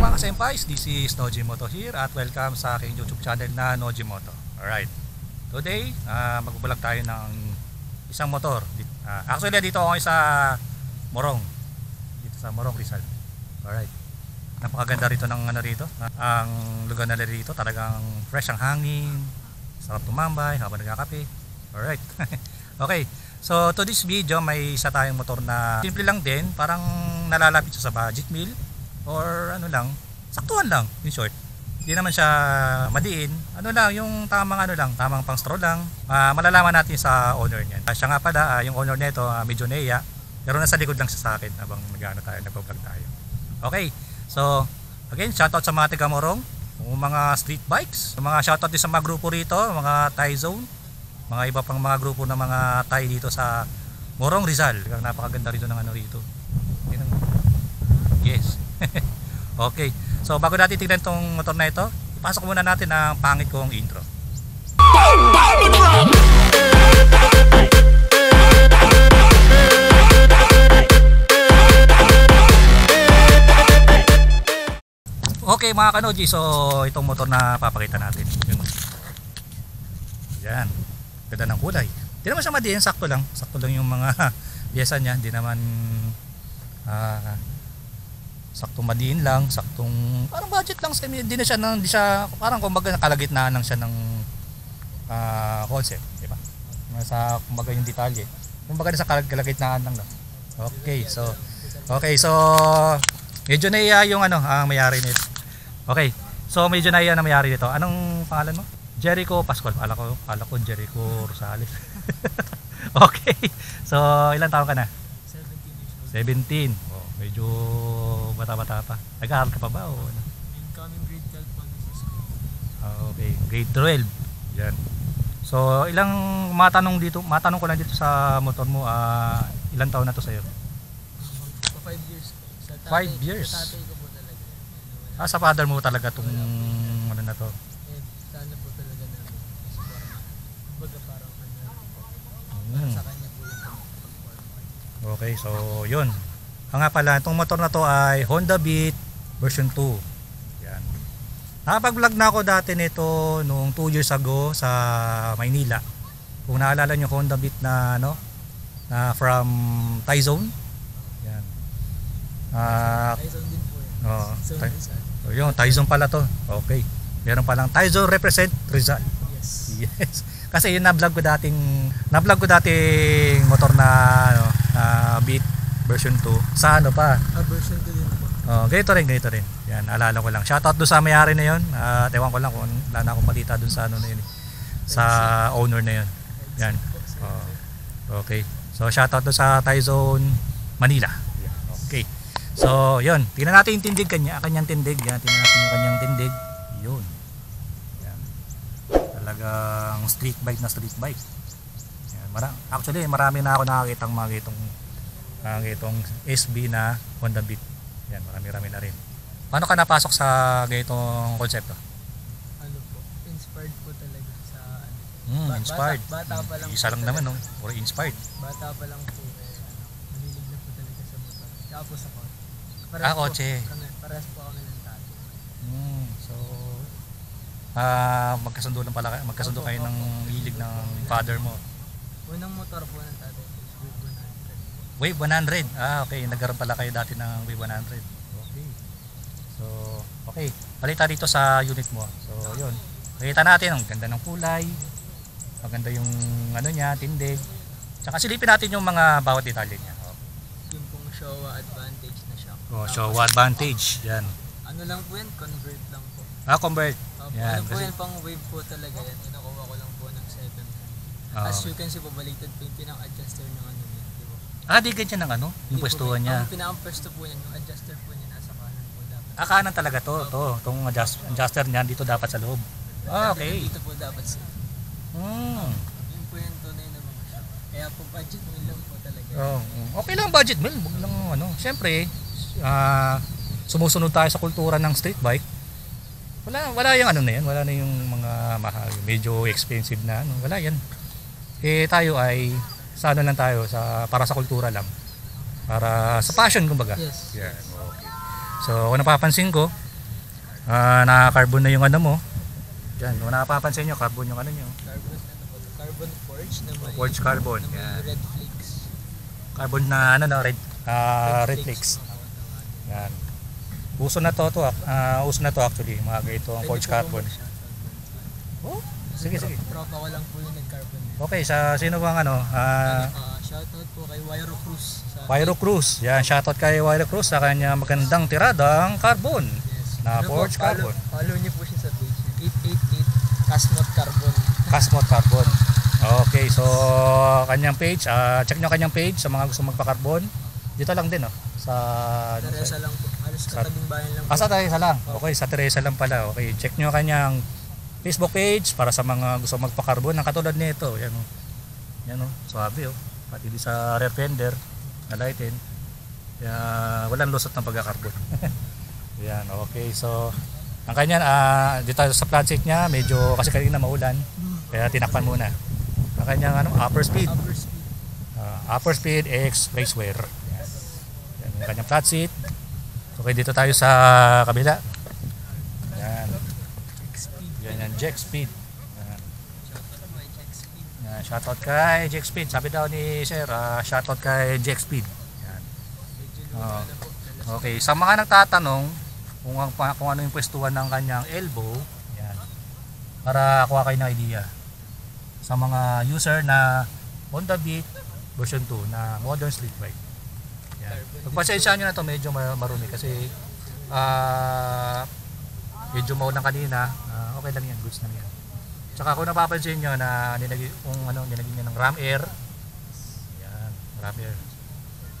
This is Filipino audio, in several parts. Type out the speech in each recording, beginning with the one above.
mga senpais, this is Nojimoto here at welcome sa aking YouTube channel na Nojimoto. Alright, today uh, magbubulag tayo ng isang motor. Uh, actually dito ako sa Morong, dito sa Morong Rizal. Alright, napakaganda rito ng ano rito. ang lugar na rito talagang fresh ang hangin, sarap tumambay habang nagkakape. Alright, okay. So to this video may isa tayong motor na simple lang din, parang nalalapit sa budget meal or ano lang, saktuhan lang in short. Hindi naman siya madiin. Ano lang, yung tamang ano lang, tamang pang stroll lang. Uh, malalaman natin sa owner niyan. Uh, siya nga pala, uh, yung owner nito, uh, medyo naiya. Pero nasa likod lang siya sa akin habang nag-ano tayo, nag-vlog tayo. Okay, so again, shoutout sa mga taga Morong, mga street bikes, mga shoutout din sa mga grupo rito, mga Thai Zone, mga iba pang mga grupo ng mga Thai dito sa Morong Rizal. Napakaganda rito ng ano rito. Yes. okay. So bago natin tignan tong motor na ito, ipasok muna natin ang pangit kong intro. Okay mga kanoji, so itong motor na papakita natin. Yan. Ganda ng kulay. Hindi naman siya madiin, sakto lang. Sakto lang yung mga piyesa niya. Hindi naman uh, saktong madiin lang, saktong parang budget lang sa hindi na siya nang hindi siya parang kumbaga nakalagitnaan lang siya ng uh, concept, di ba? Sa kumbaga yung detalye. Kumbaga sa kalagitnaan lang. Okay, so Okay, so medyo naiya yung ano, ang mayari nito. Okay. So medyo naiya na mayari nito. Anong pangalan mo? Jericho Pascual. Pala ko, pala ko Jericho Rosales. okay. So ilang taon ka na? 17 17. Oh, medyo bata-bata pa. Nag-aaral ka pa ba o ano? Incoming grade 12 po sa school. Ah, okay, grade 12. Yan. So, ilang matanong dito, matanong ko lang dito sa motor mo, ah, ilang taon na to sa'yo? Pa 5 years. Sa tatay, Five years? Sa tatay ko po talaga. Ah, sa father mo talaga tong ano na to. eh, sana po talaga parang, kumbaga parang ano, Hmm. sa kanya po yung pag-form. Okay, so yun. Ang nga pala, itong motor na to ay Honda Beat version 2. Yan. Nakapag-vlog na ako dati nito noong 2 years ago sa Maynila. Kung naalala nyo Honda Beat na ano, na from Tyzone. Yan. Ah, Tyson din po yan. Oo. So, Ty- Rizal. so yun, Tyzone pala to. Okay. Meron palang Tyzone represent Rizal. Yes. Yes. Kasi yun na-vlog ko dating na-vlog ko dating motor na ano, na Beat version 2 sa ano pa. Ah, version 2 din po. Oh, ganito rin, ganito rin. Yan, alala ko lang. Shoutout doon sa may-ari na 'yon. At ewan ko lang kung wala na akong balita doon sa ano na 'yun. eh. Sa owner na 'yon. Yan. Oh, okay. So shoutout doon sa Tyzone Manila. Yan. Okay. So, 'yun. Tingnan natin yung tindig kanya, kanyang tindig. Yan, tingnan natin yung kanyang tindig. 'Yun. Yan. Talagang street bike na street bike. Yan, mara actually marami na ako nakakitang mga itong mga itong SB na Honda Beat. Yan, marami-rami na rin. Paano ka napasok sa ganitong konsepto? Ano po, inspired po talaga sa ano. Ba- inspired. bata- bata pa lang Isa po lang naman, no? Or inspired. Bata pa lang po eh, ano, manilig na po talaga sa motor. Tapos ako. Ah, kotse. Po, kami, parehas po kami ng tatay. Hmm, so, ah magkasundo lang pala magkasundo Opo, kayo ng opo. hilig ng father mo. Unang motor po ng tatay ko is Wave 100. Wave 100. Ah, okay. Nagkaroon pala kayo dati ng Wave 100. Okay. So, okay. Balita dito sa unit mo. So, yun. Nakita natin ang ganda ng kulay. Maganda yung ano niya, tindig. Tsaka silipin natin yung mga bawat detalye niya. Oh. Yung pong Showa Advantage na siya. Oh, so advantage. Yan. Ano lang po yan? Convert lang po. Ah, convert. Opo, Yan, ano po yan? Pang wave po talaga yan. Inakuha ko lang po ng second hand. Ah, As you can see po, baliktad po yung pinaka-adjuster ng ano? Ah, di ganyan ng ano? Yung pwestuhan niya. Ang pinaka-pwesto po niyan, yung adjuster po niya nasa kanan po dapat. Ah, kanan talaga to. To, tong adjust, adjuster niya dito dapat sa loob. Ah, okay. Dito po dapat sa Hmm. Yun yung tunay na mga shop. Kaya po budget mo lang po talaga. Oh, okay lang budget meal, wag lang ano. Siyempre, ah sumusunod tayo sa kultura ng street bike. Wala wala yung ano na yan, wala na yung mga mahal, medyo expensive na ano, wala yan. Eh tayo ay sa ano lang tayo sa para sa kultura lang. Para sa passion kumbaga. Yes. Yan, okay. So, kung napapansin ko, Ah, naka-carbon na yung ano mo. Yan, kung napapansin nyo, carbon yung ano nyo. Carbon, forge na may, Forge carbon, na may red flakes. Carbon na ano no, red, ah, red flakes. po. Yan. Uso na to, to ah, uso na to actually, mga ganito ang forge carbon. Oh, sige, sige. Tropa ko lang po yung nag-carbon. Okay, sa sino bang ano? Ah, Ah, shoutout po kay Wyro Cruz. Sa Pyro Cruz. Yan, shoutout kay Pyro Cruz sa kanya magandang tiradang carbon. Yes. Na Ano po, forge follow, carbon. follow niyo po siya sa page. 888 Casmot Carbon. Casmot Carbon. Okay, so kanyang page, ah, check nyo kanyang page sa mga gusto magpa-carbon. Dito lang din, oh. Sa, Teresa lang po. Halos katabing bayan lang po. Ah, sa Teresa lang. Okay, sa Teresa lang pala. Okay, check nyo kanyang Facebook page para sa mga gusto magpa-carbon ng katulad nito. Yan, oh. Yan, oh. Sabi, oh. Pati di sa rear fender na lighten. Kaya walang lusot ng pagkakarbon. Yan, okay. So, ang kanya, ah, dito sa seat niya, medyo kasi kanina maulan. Kaya tinakpan muna. Ang kanyang ano, upper speed. Upper speed. Ah, upper speed X racewear. Yan. Yan yung kanyang flat seat. Okay, dito tayo sa kabila. Yan. Speed. Yan yung jack speed. Yan. Shoutout kay Jack Speed. Yan, shoutout kay Jack Speed. Sabi daw ni Sir, ah, shoutout kay Jack Speed. Yan. Medyo Oo. luma na po. Dalas- Okay, sa mga nagtatanong kung, ang, kung ano yung pwestuhan ng kanyang elbow, yan. Para kuha kayo ng idea. Sa mga user na Honda Beat version 2 na modern street bike. Yan. Pagpasensya nyo na to medyo ma- marumi kasi ah medyo maulan kanina. Ah, okay lang yan, goods lang yan. Tsaka kung napapansin nyo na nilagay, kung ano, nilagay nyo ng ram air. Yan, ram air.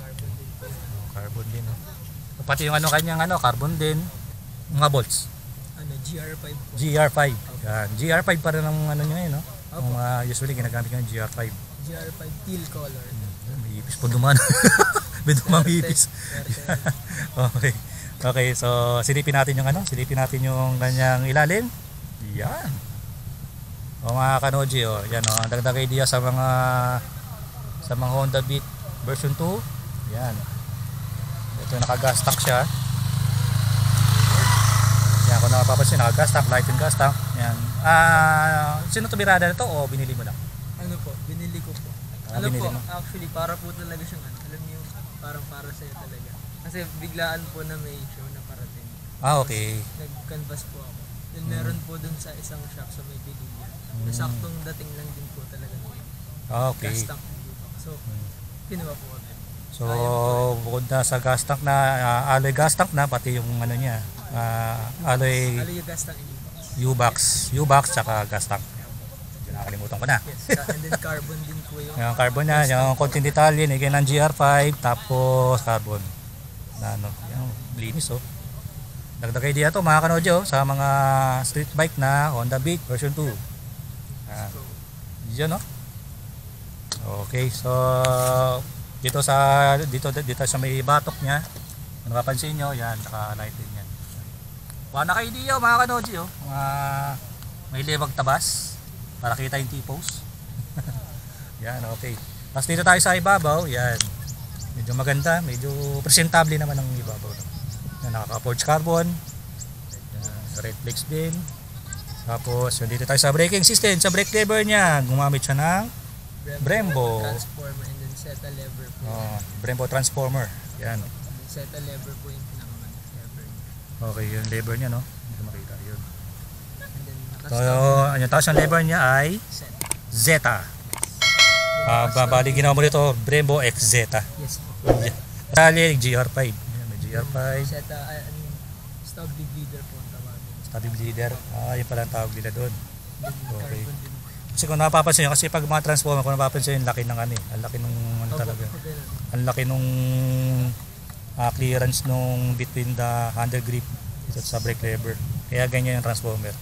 Carbon din. Oh, carbon din. Oh. Pati yung ano kanyang ano, carbon din. Mga bolts. Ano, GR5 po. GR5. Yan. GR5 pa rin ang ano nyo yun, no? Opo. Yung mga usually ginagamit ko yung GR5. GR5 teal color. Yan, May ipis po duman. May dumang ipis. Okay. Okay, so silipin natin yung ano, silipin natin yung kanyang ilalim. Yan. O mga kanoji, oh, yan oh, dagdag idea sa mga sa mga Honda Beat version 2. Yan. Ito naka-gas tank siya. Yan, kung napapansin, naka-gas tank, light and gas tank. Yan. Ah, sino to birada nito o binili mo lang? Ano po, binili ko po. Ah, binili po, mo? actually, para po talaga siyang ano, alam niyo, parang para sa'yo talaga. Kasi biglaan po na may show na parating. Ah, okay. Nag-canvas po ako. Then Hmm. meron po dun sa isang shop sa may Pililla. Hmm. Saktong dating lang din po talaga Ah, okay. gas tank dito. So, Hmm. kinuha po kami. So, bukod na sa gas tank na, ah, alloy gas tank na, pati yung ano niya, ah, alloy yung gas tank? U-box, U-box tsaka gas tank. Yun, nakalimutan ko na. Yes. And then carbon din po yung Yung carbon niya, yung konting detalye, nigay ng GR5, tapos carbon. Na ano, yung linis oh. Dagdag idea to mga kanodyo sa mga street bike na Honda Beat version 2. Ah, So, Diyan no? Okay, so dito sa dito dito sa may batok niya. Kung napapansin nyo, yan, naka-light din yan. Kuha na kayo diyo mga kanoji, oh. Mga may liwag tabas para kita yung T-pose. yan, okay. Tapos dito tayo sa ibabaw, yan. Medyo maganda, medyo presentable naman ang ibabaw. Yan, nakaka-forge carbon. Yan, red flex din. Tapos, yun, dito tayo sa braking system. Sa brake lever niya, gumamit siya ng Brembo. Transformer and then Zeta lever po. oh, Brembo transformer. Yan. Zeta lever po yung pinakaman lever. niya. Okay, yung lever niya, no? Hindi makita. Yun. And then So, nakastop yung tapos yung lever niya ay. Zeta. Ah, nakastop- babali ginawa mo dito, Brembo X Zeta. Yes po. Sali, GR5. Yan, may GR5. Zeta, uh, stop lead leader po ang tawagin. Static leader. Ah, yun pala ang tawag nila doon. Okay. Kasi kung napapansin nyo, kasi pag mga transformer, kung napapansin nyo, laki ng ano eh. Ang laki nung ano talaga. Ang laki nung ah, clearance nung between the handle grip dito sa brake lever. Kaya ganyan yung transformer.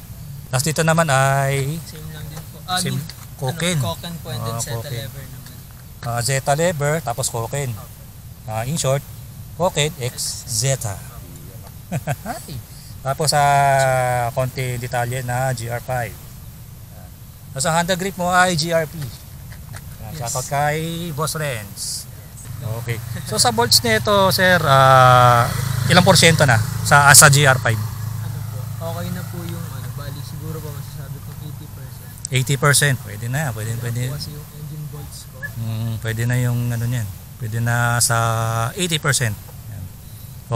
Tapos dito naman ay Same lang din po. Ah, Same, Koken. Ano, Koken po and then Ah, Zeta lever naman. ah, Zeta lever, tapos Koken. Ah, in short, Koken X Zeta. tapos sa konti detalye na GR5. Yan. Tapos ang handle grip mo ay GRP. Yan, Yes. Shoutout kay Boss Renz. Okay. So sa bolts nito, sir, ah, ilang porsyento na sa ah, sa GR5? Ano po? okay na po yung ano, bali siguro po masasabi kong 80%. 80%. Pwede na. Pwede, pwede. kasi yung engine bolts ko. Mm, pwede na yung ano niyan. Pwede na sa 80%. Yan.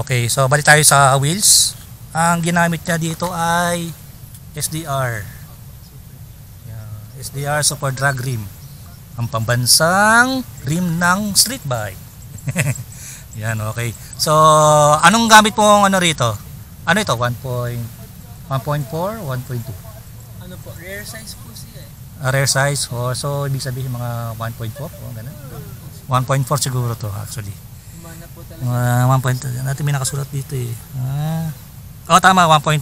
Okay, so balik tayo sa wheels. Ang ginamit niya dito ay SDR. Yan. SDR Super Drag Rim. Ang pambansang rim ng street bike. Yan, okay. So, anong gamit mo ano rito? Ano ito? 1. 1.4? 1.2? Ano po, rare size po siya eh. A rare size. Oh, so, ibig sabihin mga 1.4? Oh, ganun. 1.4 siguro to actually. Talaga. Mga 1.2. Natin may nakasulat dito eh. Ah. Oh, tama. 1.4.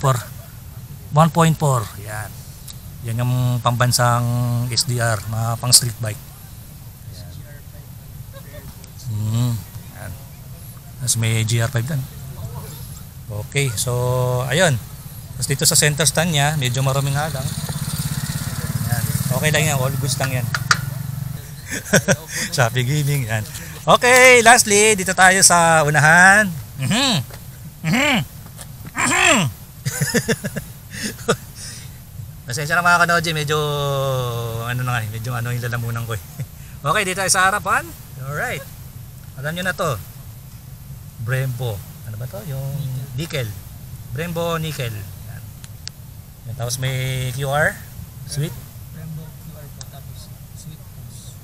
1.4. Yan. Yan yung pambansang SDR. Mga pang street bike. GR5 rare bolts. Hmm. Yan. Tapos may GR5 dun. Okay. So, ayun. Tapos dito sa center stand niya, medyo marami nga lang. Yan. Okay lang yan. All goods lang yan. Shopee Gaming. Yan. Okay, lastly, dito tayo sa unahan. Mhm. Mhm. Mhm. Pasensya na mga kanoji, medyo ano na nga, medyo ano yung lalamunan ko eh. Okay, dito tayo sa harapan. Alright. Alam nyo na to. Brembo. Ano ba to? Yung nickel. Brembo nickel. Yan, Tapos may QR. Sweet. Brembo QR po tapos sweet post. Sweet hose. QR. Yan o. Brembo quick release and then sweet post. Tapos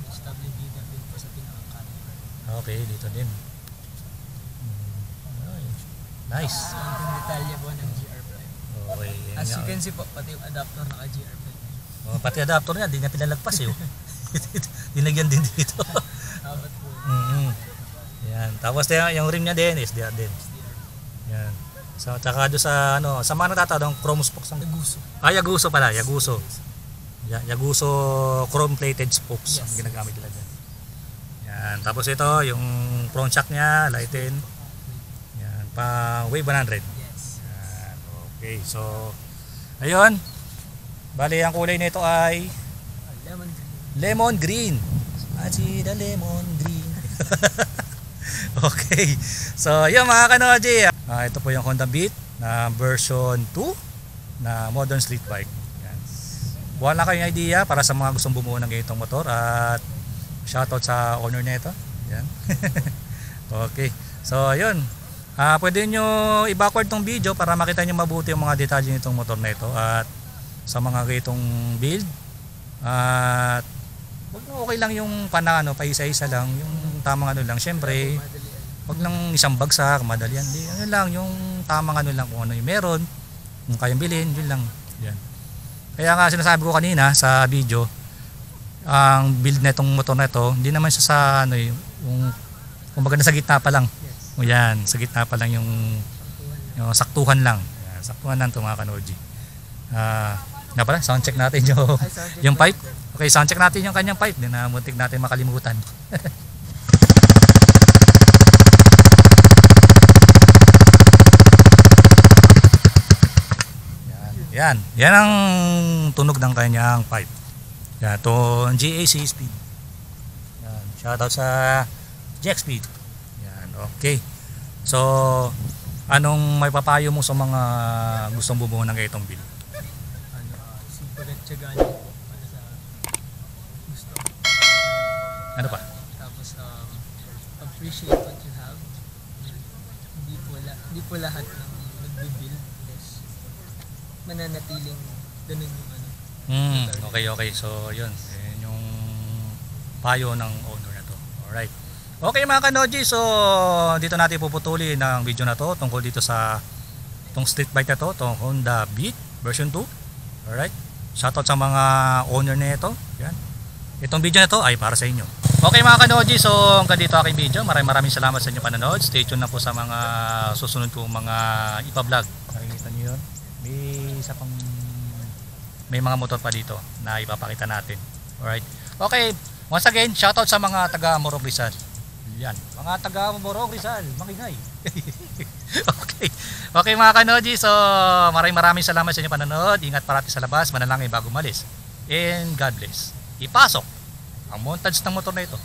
may stability din po sa pinaka-caliper. Okay, dito din. Hmm, Nice. Konting detalye po ng GR5. Okay. yan As you can see po, pati yung adapter naka GR5. Oh, pati adapter niya, di na pinalagpas eh. Dinagyan din dito. Abat po. mm Yan. Tapos yung, yung rim niya din, SDR din. Yan. So, tsaka doon sa ano, sa mga natatawag chrome spokes ang Taguso. Ah, Yaguso pala, Yaguso. Ya, Yaguso chrome plated spokes ang Yes. ginagamit nila dyan. Yan. Tapos ito, yung front shock niya, lighten. Yan, pa wave 100. Yes. Yan, okay. So, ayun. Bali, ang kulay nito ay lemon green. lemon green. Achi the lemon green. okay. So, yun mga kanoji. Ah, ito po yung Honda Beat na version 2 na modern street bike. Yan. Lang kayong idea para sa mga gustong bumuo ng ganitong motor at shoutout sa owner nito. Yan. okay. So, ayun. Ah, pwede nyo i-backward tong video para makita nyo mabuti yung mga detalye nitong motor na ito at sa mga ganitong build at na okay lang yung panano, pa isa-isa lang, yung tamang ano lang. Syempre, Madali ay. wag lang isang bagsak, madalian. Di, ano lang, yung tamang ano lang kung ano yung meron, kung kayang bilhin, yun lang. Yan. Kaya nga sinasabi ko kanina sa video, ang build na itong motor na ito, hindi naman siya sa ano yung, yung kumbaga nasa gitna pa lang. Yes. O yan, sa gitna pa lang yung, yung saktuhan lang. Yan, saktuhan lang ito mga kanoji. Ah, nga pala, sound check natin yung, yung pipe. Okay, sound check natin yung kanyang pipe. Di na muntik natin makalimutan. yan. Yan. Ang tunog ng kanyang pipe. Yan. Ito ang GAC speed. Yan. Shoutout sa Jack speed. Yan. Okay. So, anong may papayo mo sa mga gustong bumuo ng ganitong build? Ano, ah, simple at tiyagaan niyo po para sa gusto. Ano pa? Tapos, um, appreciate what you have. Hindi po, la, hindi po lahat is mananatiling ganun yung ano. Hmm, okay, okay. So, yun. Yun yung payo ng owner na to. Alright. Okay mga kanoji, so dito natin puputuli ng video na to tungkol dito sa tong street bike na to, tong Honda Beat version 2. Alright. Shoutout sa mga owner na ito. Yan. Itong video na to ay para sa inyo. Okay mga kanoji, so hanggang dito aking video. Maraming maraming salamat sa inyong panonood. Stay tuned na po sa mga susunod kong mga ipa-vlog. Nakikita niyo yun? May isa pang may mga motor pa dito na ipapakita natin. Alright. Okay, once again, shoutout sa mga taga Morog Rizal. Yan, mga taga Morog Rizal, makingay. okay. Okay mga kanoji, so maraming maraming salamat sa inyong panonood. Ingat parati sa labas, manalangin bago malis. And God bless. Ipasok ang montage ng motor na ito.